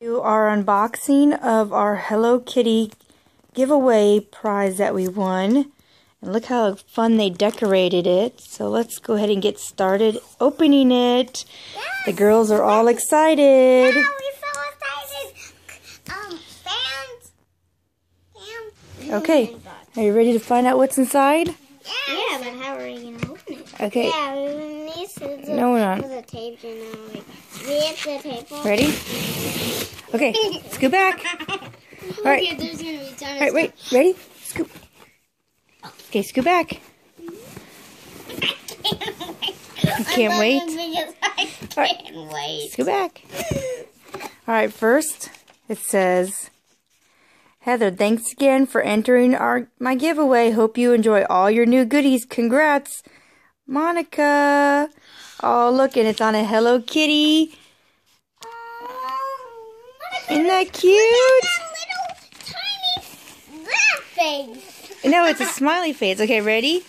do our unboxing of our Hello Kitty giveaway prize that we won. And look how fun they decorated it. So let's go ahead and get started opening it. Yes. The girls are all excited. Yeah, we're so excited. Um, fans. fans. Okay, are you ready to find out what's inside? Yeah, yeah but how are we going to open it? Okay. Yeah, to no, we're not. the tape, you know, like, the tape. Ready? Okay, scoot back. All right. All right, wait. Ready? Scoop. Okay, scoot back. You can't wait. All right. wait. Scoot back. All right, first it says, Heather, thanks again for entering our my giveaway. Hope you enjoy all your new goodies. Congrats, Monica. Oh, look, and it's on a Hello Kitty isn't that cute? face. No, it's a smiley face. Okay, ready?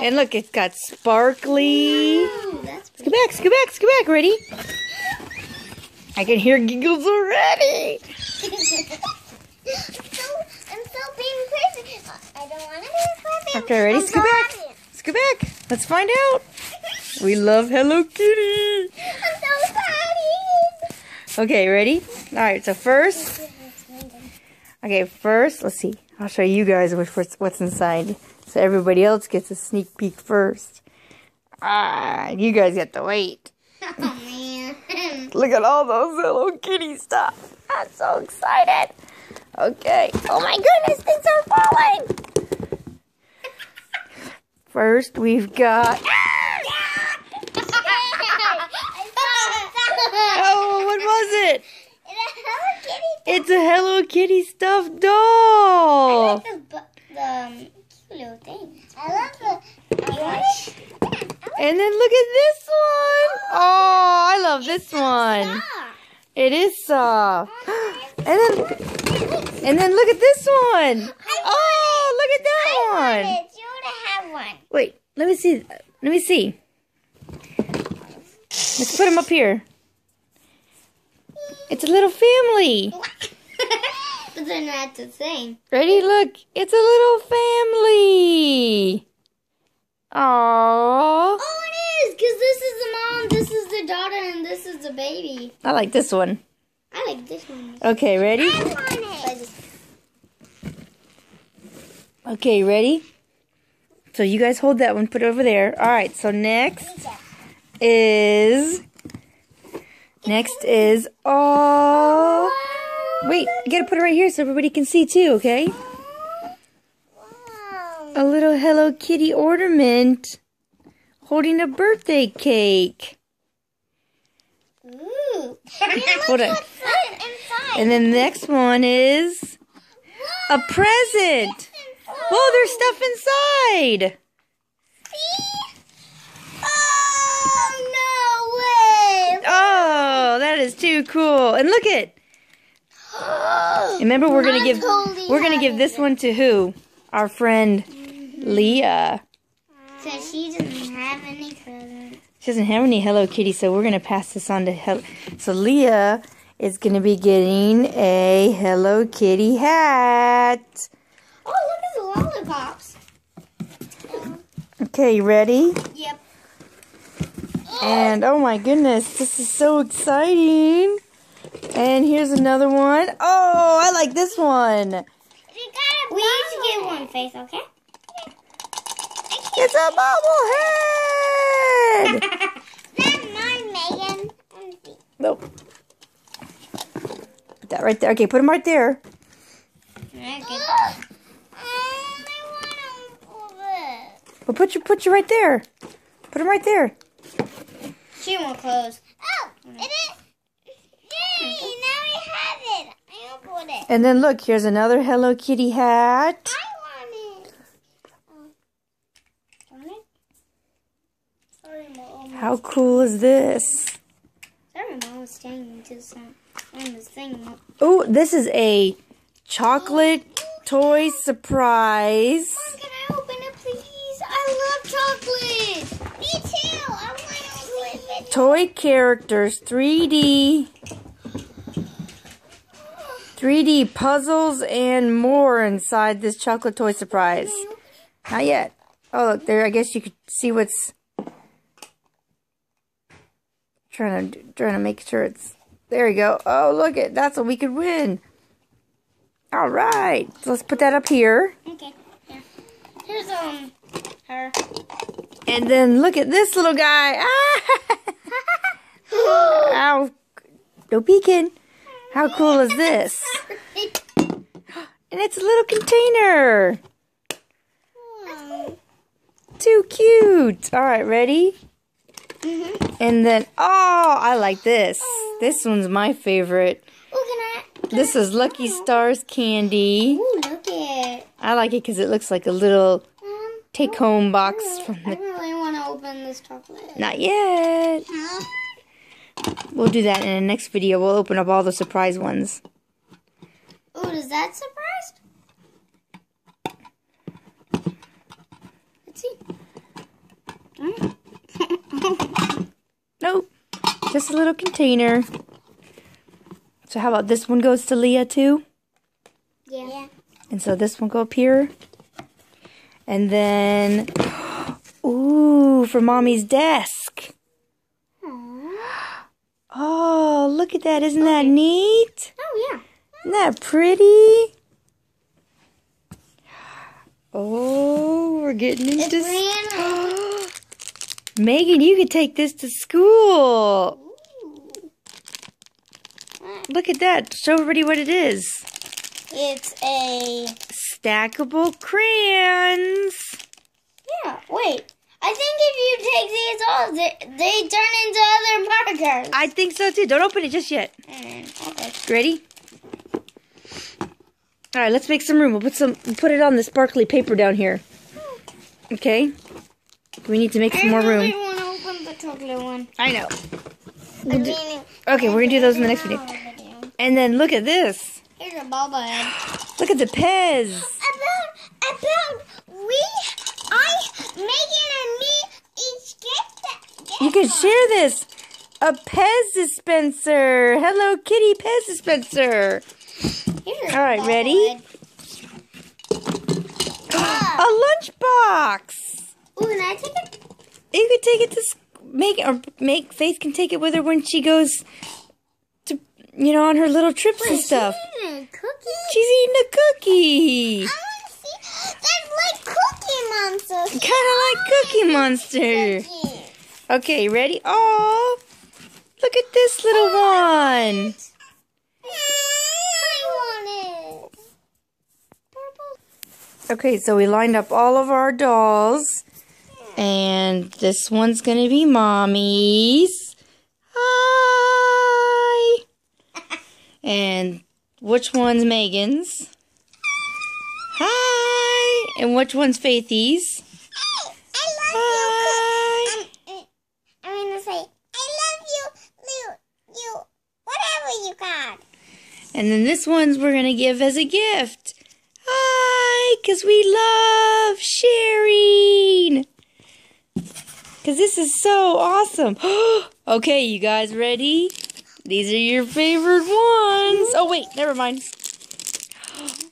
And look, it's got sparkly. Ooh, scoot back, scoot back, scoot back. Ready? I can hear giggles already. I'm so being crazy. I don't want to be crazy. Okay, ready? Scoot back. Scoot back. Let's find out. We love Hello Kitty. I'm so excited. Okay, ready? All right, so first, okay, first, let's see. I'll show you guys what's inside. So everybody else gets a sneak peek first. Ah, you guys get to wait. Oh, man. Look at all those Hello Kitty stuff. I'm so excited. Okay. Oh my goodness, things are falling. First, we've got. oh, what was it? It's a Hello Kitty stuffed doll. I like the, the um, cute little thing. I love the. and then look at this one. Oh, I love this one. It is soft. and then, and then look at this one. Oh, look at that one. You to have one. Wait, let me see. Let me see. Let's put them up here. It's a little family. but they're not the same. Ready? Look, it's a little family. Aww. Oh, it is, because this is the mom, this is the daughter, and this is the baby. I like this one. I like this one. Okay, ready? I want it. Okay, ready? So you guys hold that one, put it over there. All right, so next is Next is, oh, wait, you gotta put it right here so everybody can see too, okay? A little Hello Kitty ornament holding a birthday cake. Ooh. Hold on. And then the next one is a present. Whoa, there's stuff inside. Oh, no way. Oh, that is too cool. And look at. Remember, we're gonna give we're gonna give this one to who? Our friend mm-hmm. Leah. Cause she doesn't have any presents. She doesn't have any Hello Kitty, so we're gonna pass this on to Hello. So Leah is gonna be getting a Hello Kitty hat. Oh, look at the lollipops. Okay, you ready? Yep. And oh my goodness, this is so exciting. And here's another one. Oh, I like this one. We need to get one face, okay? It's a bobblehead. That's mine, Megan. Nope. Put that right there. Okay, put them right there. Well, put you put you right there. Put him right there. She won't close. Oh, mm. it is. Yay! Now we have it. I opened it. And then look, here's another Hello Kitty hat. I want it. Oh. Want it? Sorry, Mom. How cool is this? Sorry, Mom was staying to some on this thing. Oh, this is a chocolate toy surprise. Mom, can I open it, please? I love chocolate. Me too. I want to open it. Toy characters 3D. 3D puzzles and more inside this chocolate toy surprise. Not yet. Oh, look, there, I guess you could see what's... Trying to, trying to make sure it's... There you go. Oh, look it. That's what we could win. All right. So let's put that up here. Okay. Yeah. Here's, um, her. And then look at this little guy. Ah! Ow. No peeking. How cool is this? And it's a little container. Too cute. All right, ready? Mm -hmm. And then, oh, I like this. This one's my favorite. Ooh, can I, can this is Lucky Stars candy. Ooh, look it. I like it because it looks like a little Um, take home box from the. really want to open this chocolate. Not yet. We'll do that in the next video. We'll open up all the surprise ones. Oh, does that surprise? Let's see. Nope. Just a little container. So how about this one goes to Leah too? Yeah. And so this one go up here. And then, for mommy's desk. Oh, look at that. Isn't that neat? Oh, yeah. Isn't that pretty? Oh, we're getting into... It's. Megan, you could take this to school. Look at that. Show everybody what it is. It's a... Stackable crayons. Yeah, wait. I think if you take these all, they, they turn into other markers. I think so too. Don't open it just yet. Mm, okay. Ready? All right, let's make some room. We'll put some we'll put it on the sparkly paper down here. Okay? We need to make some more room. I want to open the chocolate one. I know. We'll do- mean, okay, we're going to do those in the next video. video. And then look at this. Here's a bubble head. Look at the Pez. About, about, we, I, Megan and me each get that. You can share this. A Pez dispenser. Hello Kitty Pez dispenser. Here's All right, ready? A lunchbox. Ooh, can I take it? You could take it to make or make Faith can take it with her when she goes to you know on her little trips and stuff. She's eating a cookie. She's eating a cookie. I want to see. That's like Cookie Monster. Kind of like Cookie Monster. Cookie. Okay, ready? Oh, look at this little one. I want it. Purple. Okay, so we lined up all of our dolls. And this one's going to be Mommy's. Hi. And which one's Megan's? Hi. And which one's Faithy's? I love Hi. you. Um, I'm gonna say, I love you, you, you, whatever you got. And then this one's we're going to give as a gift. Hi, because we love sharing. Because this is so awesome. okay, you guys ready? These are your favorite ones. Oh, wait, never mind.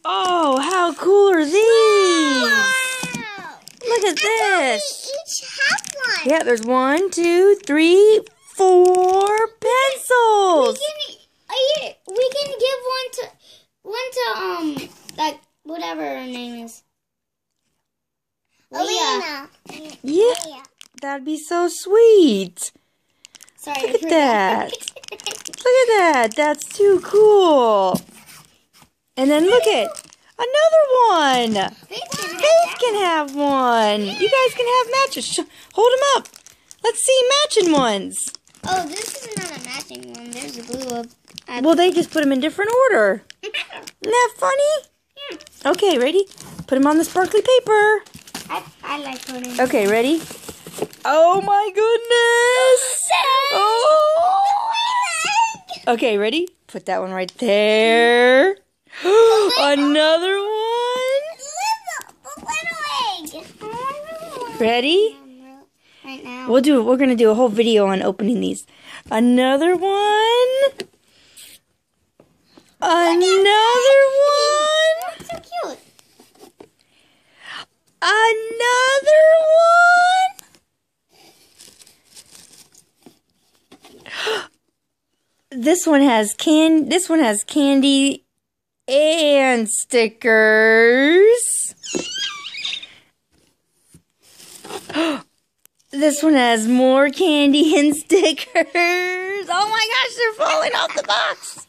Oh, how cool are these? Wow. Look at this. have one. Yeah, there's one, two, three, four pencils. Can, we can give one to, one to, um, like, whatever her name is. Leah. Yeah, that'd be so sweet. Sorry. Look at that. Look at that. That's too cool. And then look at another one. Faith can have one. You guys can have matches. Hold them up. Let's see matching ones. Oh, this is not a matching one. There's a blue up. Well, they just put them in different order. Isn't that funny? Yeah. Okay, ready? Put them on the sparkly paper. I, I like putting. Okay, ready? Oh my goodness! Oh! Okay, ready? Put that one right there. Another one. Little egg. Ready? Right now. We'll do. We're gonna do a whole video on opening these. Another one. Another one. So cute. Another one. This one has can. This one has candy and stickers. This one has more candy and stickers. Oh my gosh, they're falling off the box.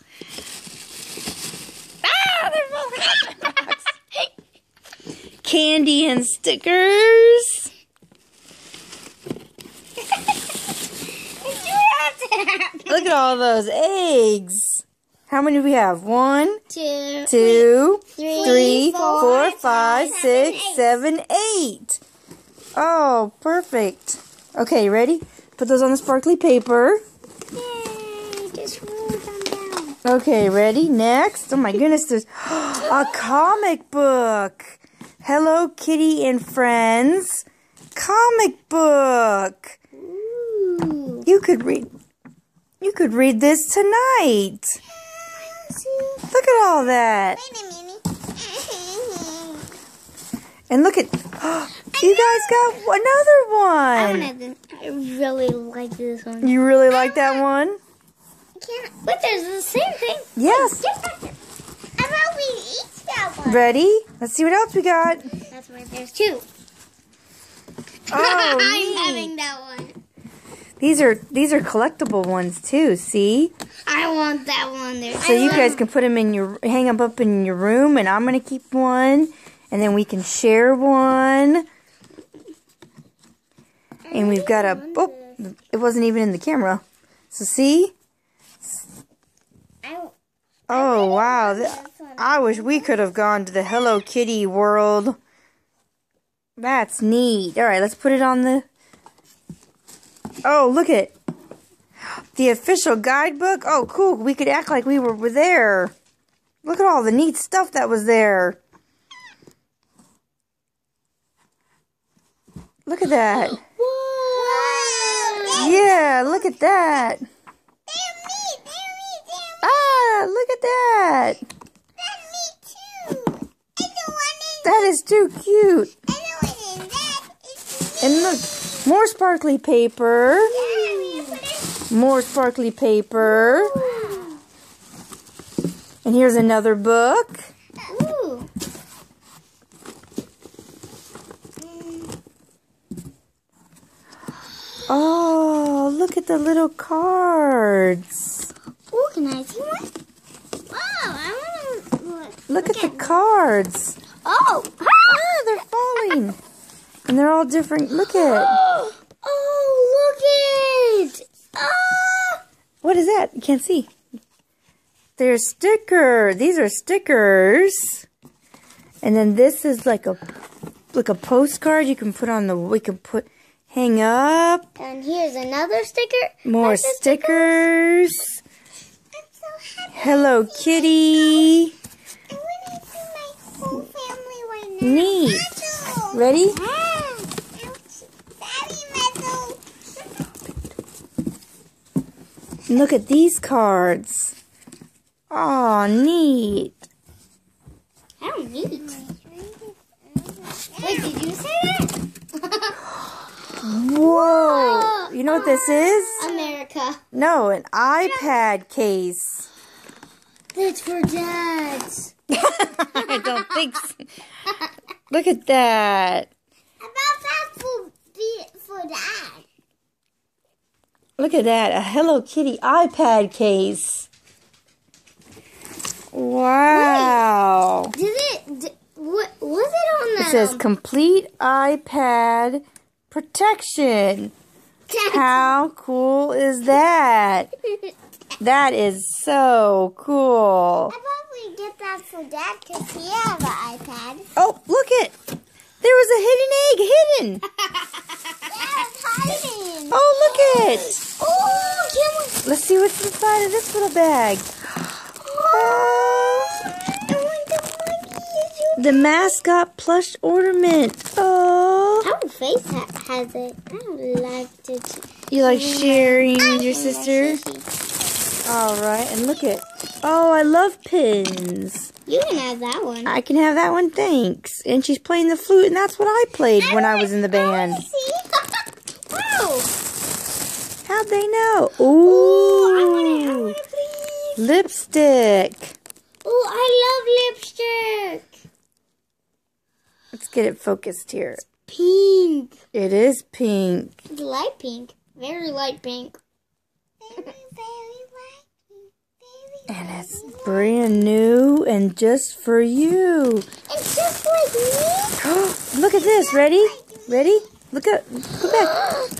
Ah, they're falling off the box. Candy and stickers. Look at all those eggs. How many do we have? One, Two, two, three, three, four, four, five, five, six, seven, seven, eight. Oh, perfect. Okay, ready? Put those on the sparkly paper. Yay, just roll them down. Okay, ready? Next. Oh my goodness, there's a comic book. Hello Kitty and Friends. Comic book. Ooh. You could read You could read this tonight. Look at all that. Wait a minute. And look at You guys got another I one. wanted. I really like this one. You really like that one? I can't. But there's the same thing. Yes. Just like this. I thought we each that one. Ready? Let's see what else we got. That's why there's two. Oh, I'm having that one. These are these are collectible ones too. See, I want that one there. so I you guys can put them in your hang them up in your room, and I'm gonna keep one, and then we can share one. And we've got a oh, it wasn't even in the camera. So see, oh wow, th- this one. I wish we could have gone to the Hello Kitty world. That's neat. All right, let's put it on the. Oh, look at the official guidebook. Oh, cool. We could act like we were were there. Look at all the neat stuff that was there. Look at that. Whoa! Yeah, look at that. At that. That's me too. And the one in, That is too cute. and the one in that is And look, more sparkly paper. More sparkly paper. And here's another book. Ooh. Oh, look at the little cards. Ooh, can I see one? Wow, I want to. Look at the cards. Oh! Ah, they're falling. And they're all different. Look at. Oh! Look it! Ah! What is that? You can't see. They're sticker. These are stickers. And then this is like a like a postcard you can put on the we can put hang up. And here's another sticker. More stickers. stickers. I'm so happy. Hello Kitty. I want to see my whole family right. Neat. Metal. Ready? Ah. Look at these cards. Oh, neat. How neat. Wait, did you say that? Whoa. You know what this is? America. No, an iPad case. That's for dads. I don't think so. Look at that. About that for for dad. Look at that. A Hello Kitty iPad case. Wow. Did it? Did, what was it on It says complete iPad protection. How cool is that? That is so cool. I probably get that for dad because he have an iPad. Oh, look it. There was a hidden egg hidden. Yeah, it's hiding. Oh, look it. Oh, can Let's see what's inside of this little bag. Oh, I want the monkey. the mascot plush ornament. Oh, Our face ha- has it. I don't like to. you like sharing with your sister? All right, and look at Oh, I love pins. You can have that one. I can have that one, thanks. And she's playing the flute, and that's what I played I when I was in the band. Oh, wow. How'd they know? Ooh. Ooh lipstick. Ooh, I love lipstick. Let's get it focused here. It's pink. It is pink. It's light pink. Very light pink. And it's brand new and just for you. It's just like me. Look at this. Ready? Ready? Look at. Go back.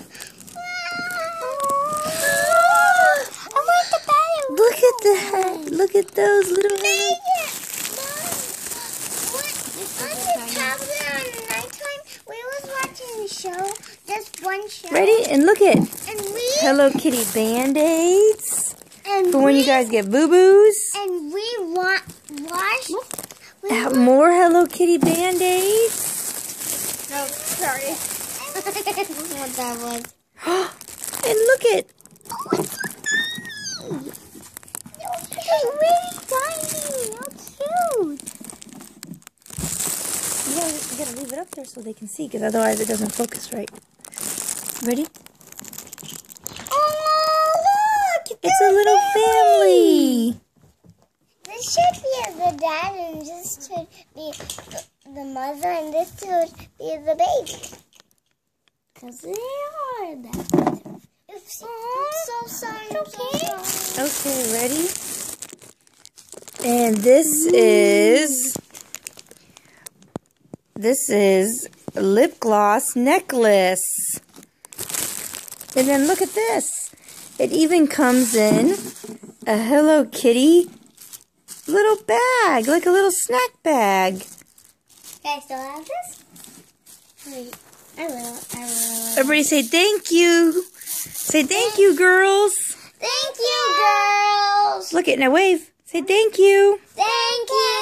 Look at that. Look at those little coming in nighttime. We always watch any show, just one show. Ready? And look at Hello Kitty Band-Aids. And for when you guys get boo-boos. And we want wash. We want more Hello Kitty Band-Aids. No, sorry. what that was. and look at. it's really tiny. How cute. You gotta, you gotta leave it up there so they can see, because otherwise it doesn't focus right. Ready? It's a little family. This should be the dad, and this should be the mother, and this should be the baby. Because they are that. Oops. I'm so sorry. okay. Okay, ready? And this is this is lip gloss necklace. And then look at this. It even comes in a Hello Kitty little bag, like a little snack bag. Can I still have this? Wait, I will, I will. Everybody say thank you. Say thank you, girls. Thank you, girls. Look at now wave. Say thank you. Thank you.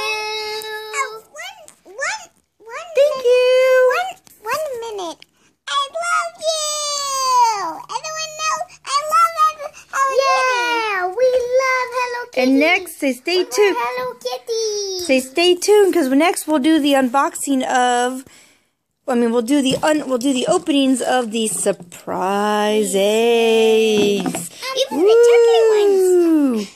Oh, one, one, one thank minute. you. One, one minute. I love you. Everyone knows I love yeah, we love Hello Kitty. And next, say stay tuned. Hello Kitty. Say stay tuned because next we'll do the unboxing of. I mean, we'll do the un, we'll do the openings of the surprises. Even Woo. the turkey ones.